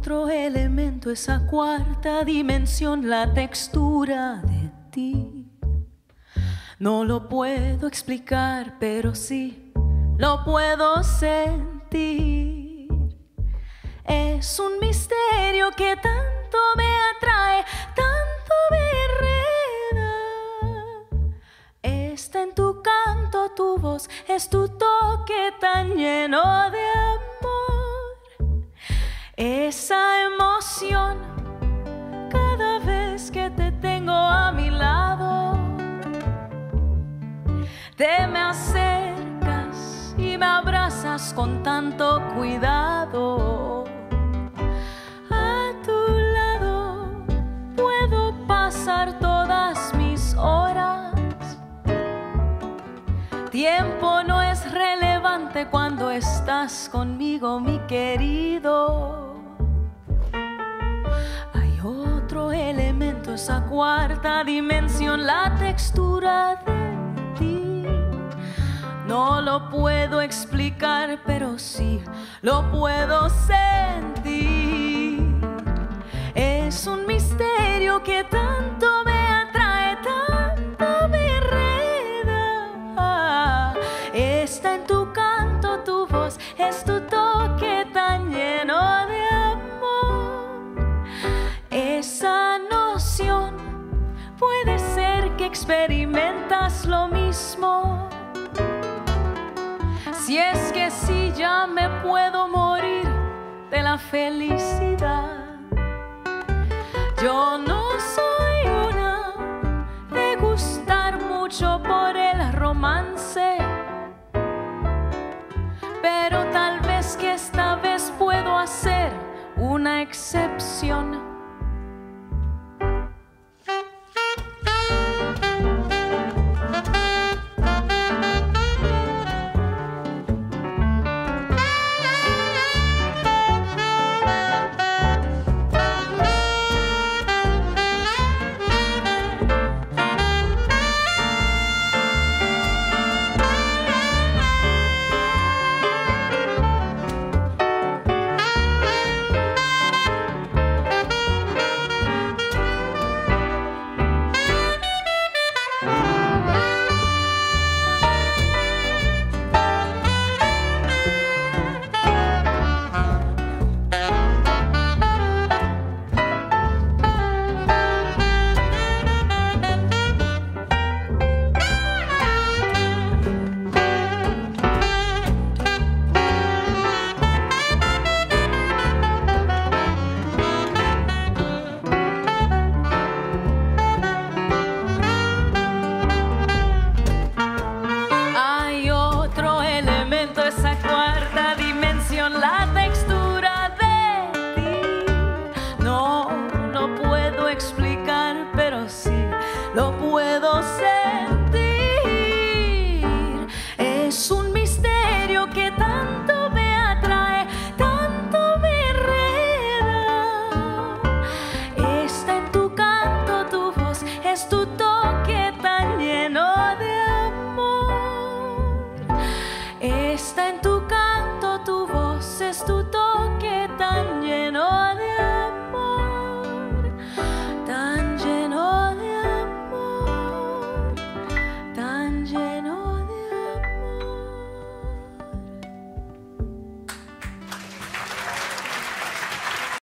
otro elemento, esa cuarta dimensión, la textura de ti. No lo puedo explicar, pero sí lo puedo sentir. Es un misterio que tanto me atrae, tanto me enreda. Está en tu canto, tu voz, es tu toque tan lleno de amor. Esa emoción cada vez que te tengo a mi lado. Te me acercas y me abrazas con tanto cuidado. A tu lado puedo pasar todas mis horas. Tiempo no es relevante cuando estás conmigo, mi querido. Esa cuarta dimensión, la textura de ti. No lo puedo explicar, pero sí lo puedo sentir. Es un misterio que tanto me atrae, tanto me enreda. Está en tu canto, tu voz, es tu experimentas lo mismo. Si es que sí, ya me puedo morir de la felicidad. Yo no soy una de gustar mucho por el romance, pero tal vez que esta vez puedo hacer una excepción. Está en tu canto, tu voz, es tu toque tan